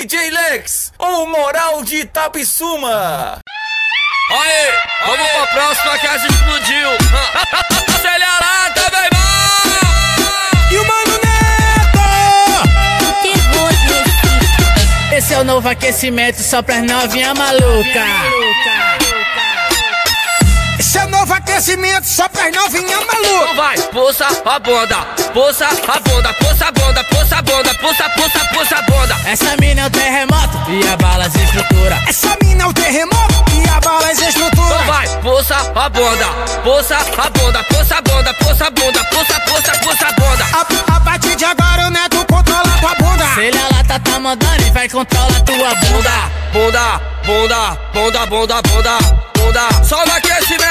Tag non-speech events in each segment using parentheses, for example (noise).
DJ Lex, o moral de Itapissuma. Aí, vamos pra próxima que a gente explodiu. (laughs) Acelerada, meu irmão! E o Mano Neto! Esse é o novo aquecimento só pras novinha maluca. O novo aquecimento só pras novinha maluca. Então vai, pulsa a bunda, pulsa a bunda, pulsa a bunda, pulsa a bunda, pulsa, pulsa, pulsa a bunda. Essa mina é o terremoto e abala as estruturas. Essa mina é o terremoto e abala as estruturas. Então vai, pulsa a bunda, pulsa a bunda, pulsa a bunda, pulsa a bunda, pulsa, pulsa, pulsa a bunda. A, a partir de agora o neto controla tua bunda. Se ele ela tá, tá mandando e vai controlar tua bunda. Bunda, bunda, bunda, bunda, bunda, bunda. Só no aquecimento,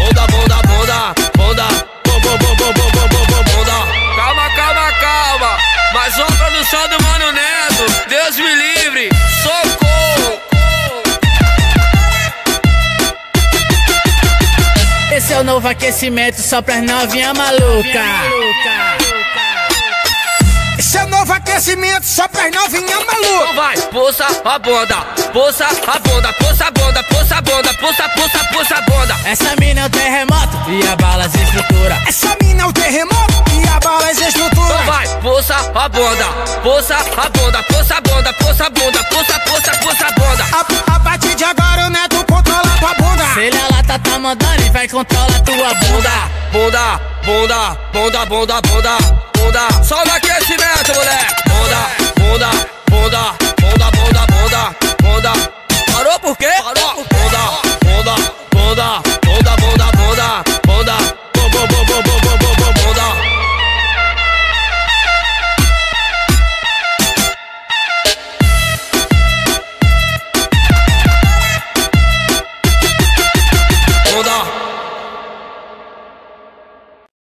Bunda, bunda, bunda, bunda, bom, bom, bom, bom, bom, bom, bom, bunda. Calma, calma, calma. Mais uma produção do Mano Neto. Deus me livre. Socorro. Esse é o novo aquecimento só pras novinha maluca. Esse é o novo aquecimento só pras novinha maluca. Então vai, pulsa a bunda, pulsa a bunda, pulsa a bunda, pulsa a bunda, pulsa, pulsa, pulsa a bunda. Essa mina é o terremoto e abala as estruturas. Essa mina é o terremoto e abala as estruturas. Então vai, pulsa a bunda, pulsa a bunda, pulsa a bunda, pulsa a bunda, pulsa, pulsa, pulsa a bunda. A, a partir de agora o neto controla tua bunda. Se ele ela tá, tá mandando e vai controlar tua bunda. Bunda, bunda, bunda, bunda, bunda, bunda. Só no aquecimento. Bunda, bunda,